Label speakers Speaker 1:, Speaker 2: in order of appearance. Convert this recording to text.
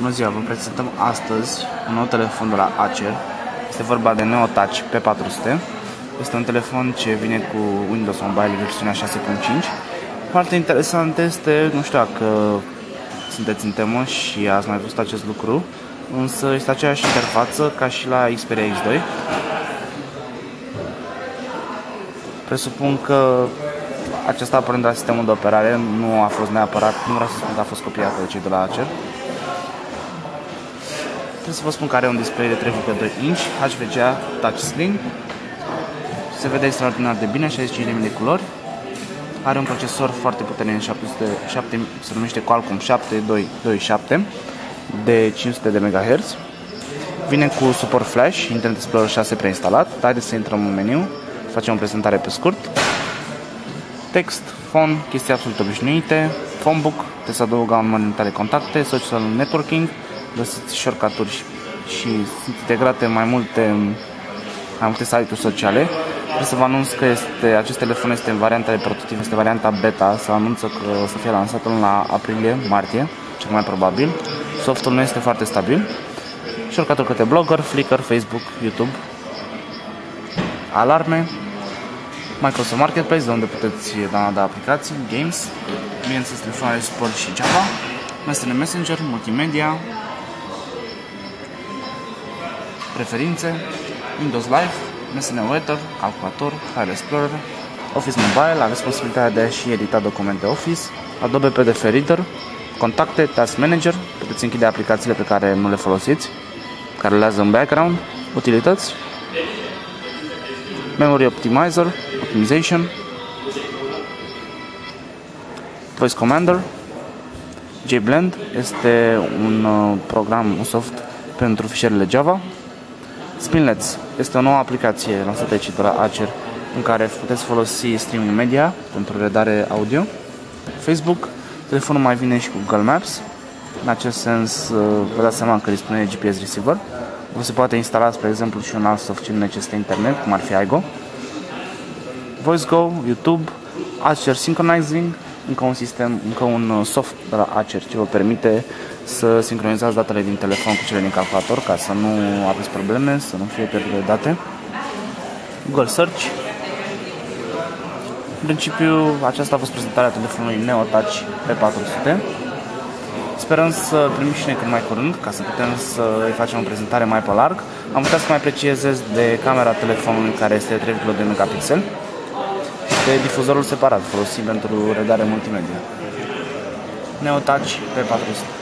Speaker 1: Bună ziua, vă prezentăm astăzi un nou telefon de la Acer. Este vorba de Neo Touch P400. Este un telefon ce vine cu Windows Mobile versiunea 6.5. Foarte interesant este, nu știu dacă sunteți în temă și ați mai văzut acest lucru, însă este aceeași interfață ca și la Xperia X2. Presupun că acesta aparent la sistemul de operare nu a fost neapărat, nu vreau să spun că a fost copiată de cei de la Acer, Trebuie să vă spun că are un display de 3.2 inch, HVGA touchscreen. Se vede extraordinar de bine, 65.000 de culori. Are un procesor foarte puternic, 7, se numește Qualcomm 7227 de 500 de MHz. Vine cu suport flash, Internet Explorer 6 preinstalat. Haideți să intrăm în meniu, facem o prezentare pe scurt. Text, phone, chestii absolut obișnuite, phonebook, trebuie să adăugă un număr de contacte, social networking, găsiți shortcut-uri și, și sunt integrate mai multe, mai multe site-uri sociale. Vreau să vă anunț că este, acest telefon este în varianta de prototip, este varianta beta, să anunță că o să fie lansat în la aprilie-martie, cel mai probabil. Softul nu este foarte stabil. Shortcut-uri către Blogger, Flickr, Facebook, YouTube. Alarme, Microsoft Marketplace, de unde puteți downloada aplicații, games, bineînțeles telefoane sport și Java, MSN Messenger, multimedia, preferințe, Windows Live, MSN Weather, calculator, File Explorer, Office Mobile, aveți posibilitatea de a și edita documente Office, Adobe PDF Reader, contacte, Task Manager, puteți închide aplicațiile pe care nu le folosiți, care le în background, utilități, Memory Optimizer, Optimization, Voice Commander, JBlend este un uh, program, un soft pentru fișierele Java, Spinlets este o nouă aplicație lansată aici de la Acer în care puteți folosi streaming media pentru redare audio. Facebook, telefonul mai vine și cu Google Maps. În acest sens, uh, vă dați seama că dispune de GPS receiver. Vă se poate instala, spre exemplu, și un alt soft ce nu necesită internet, cum ar fi iGo. VoiceGo, YouTube, Acer Synchronizing, încă un sistem, încă un uh, soft de la Acer ce vă permite să sincronizați datele din telefon cu cele din calculator ca să nu aveți probleme, să nu fie pierdere de date. Google Search. În principiu, aceasta a fost prezentarea telefonului Neo Touch P400. Sperăm să primim și noi cât mai curând, ca să putem să îi facem o prezentare mai pe larg. Am putea să mai precizez de camera telefonului care este 3,2 megapixel și de difuzorul separat folosit pentru redare multimedia. Neo Touch P400.